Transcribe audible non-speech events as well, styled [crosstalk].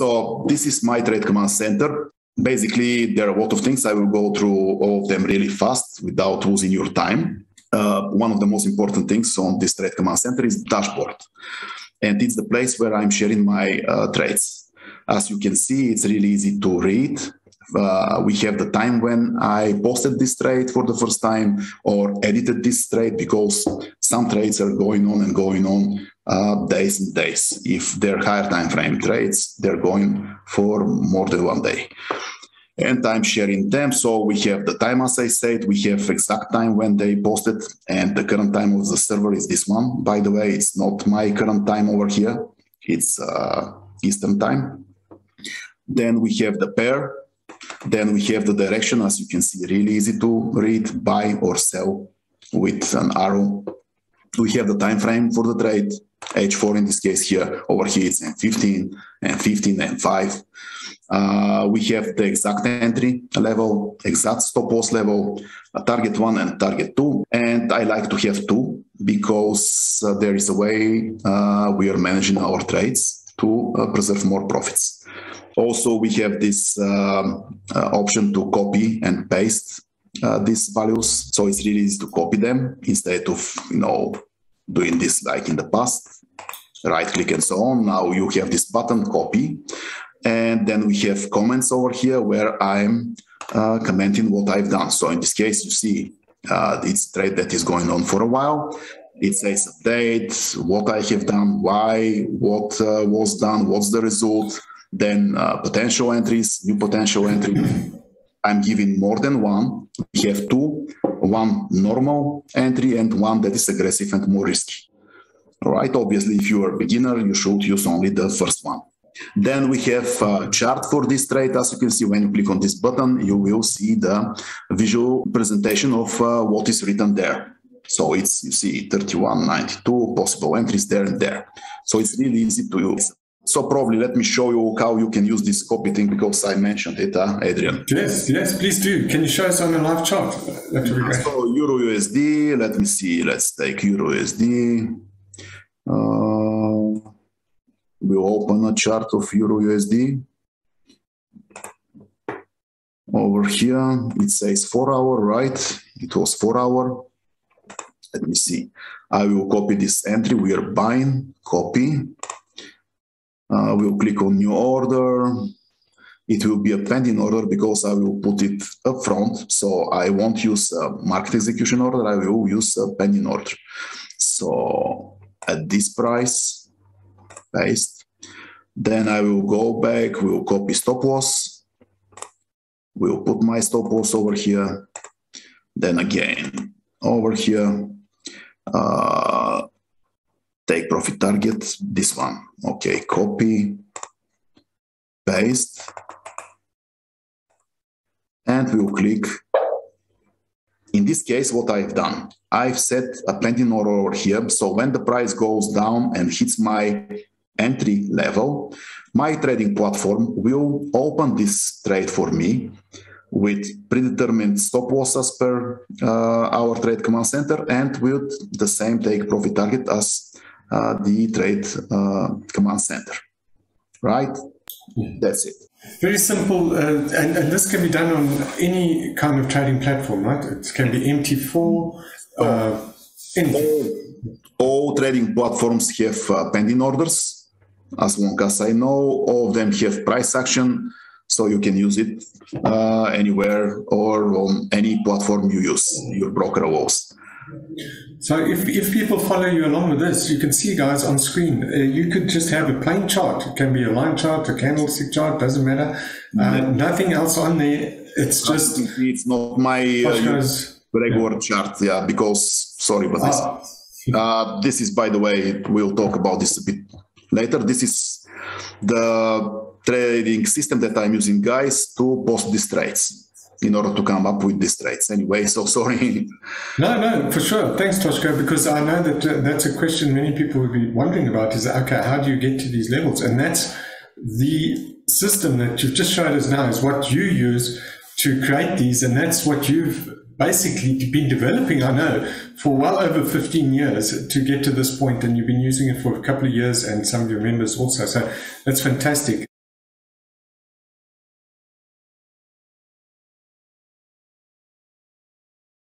So this is my trade command center. Basically, there are a lot of things. I will go through all of them really fast without losing your time. Uh, one of the most important things on this trade command center is dashboard. And it's the place where I'm sharing my uh, trades. As you can see, it's really easy to read uh, we have the time when I posted this trade for the first time or edited this trade because some trades are going on and going on uh, days and days. If they're higher time frame trades, they're going for more than one day. And I'm sharing them. So we have the time, as I said, we have exact time when they posted, and the current time of the server is this one. By the way, it's not my current time over here, it's uh, Eastern time. Then we have the pair then we have the direction, as you can see, really easy to read, buy or sell with an arrow. We have the time frame for the trade, H4 in this case here. Over here it's M15, and 15 and 5. Uh, we have the exact entry level, exact stop loss level, target one and target two. And I like to have two because uh, there is a way uh, we are managing our trades to uh, preserve more profits. Also, we have this um, uh, option to copy and paste uh, these values. So it's really easy to copy them instead of, you know, doing this like in the past, right click and so on. Now you have this button copy. And then we have comments over here where I'm uh, commenting what I've done. So in this case, you see uh, it's trade that is going on for a while. It says update, what I have done, why, what uh, was done, what's the result, then uh, potential entries, new potential entry. I'm giving more than one. We have two, one normal entry and one that is aggressive and more risky. All right, obviously, if you are a beginner, you should use only the first one. Then we have a chart for this trade. As you can see, when you click on this button, you will see the visual presentation of uh, what is written there. So it's, you see 3192 possible entries there and there. So it's really easy to use. So probably let me show you how you can use this copy thing because I mentioned it, uh, Adrian. Yes, yes, please do. Can you show us on a live chart? That would be great. So Euro USD, let me see. Let's take Euro USD. Uh, we'll open a chart of Euro USD. Over here, it says four hour, right? It was four hour. Let me see. I will copy this entry. We are buying, copy. Uh, we'll click on new order. It will be a pending order because I will put it up front. So I won't use a market execution order. I will use a pending order. So at this price, paste. Then I will go back, we'll copy stop loss. We'll put my stop loss over here. Then again, over here. Uh, take profit target, this one. Okay, copy, paste, and we'll click. In this case, what I've done, I've set a pending order over here. So when the price goes down and hits my entry level, my trading platform will open this trade for me with predetermined stop losses per uh, our trade command center and with the same take profit target as the trade uh, command center. Right? That's it. Very simple, uh, and, and, this can be done on any kind of trading platform, right? It can be MT4, uh, all, all, trading platforms have uh, pending orders. As long as I know, all of them have price action, so you can use it uh, anywhere or on any platform you use, your broker allows. So if, if people follow you along with this, you can see guys on screen, uh, you could just have a plain chart. It can be a line chart, a candlestick chart, doesn't matter. Uh, nothing else on there. It's just. It's not my uh, regular yeah. chart, yeah, because, sorry about this. Ah. Uh, this is, by the way, we'll talk about this a bit later. This is the trading system that I'm using, guys, to post these trades in order to come up with these traits anyway. So [laughs] sorry. No, no, for sure. Thanks, Toshko, because I know that uh, that's a question many people would be wondering about is, okay, how do you get to these levels? And that's the system that you've just showed us now is what you use to create these. And that's what you've basically been developing, I know, for well over 15 years to get to this point, and you've been using it for a couple of years, and some of your members also. So that's fantastic.